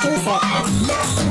exclusive.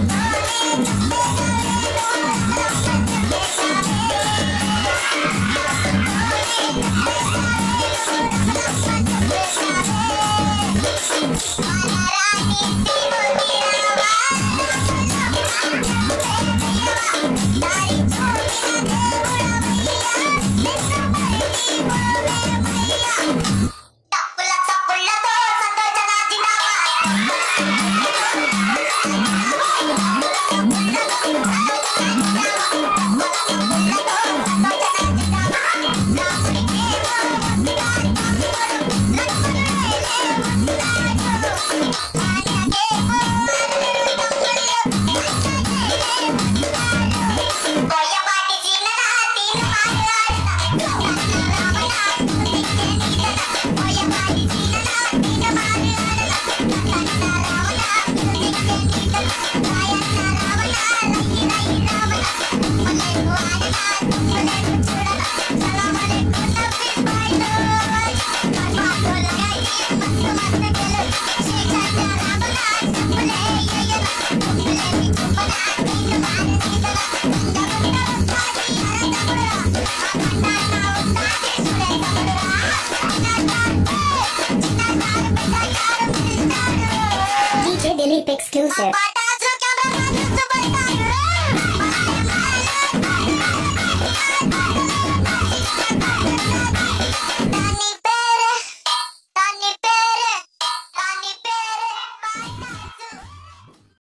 Exclusive.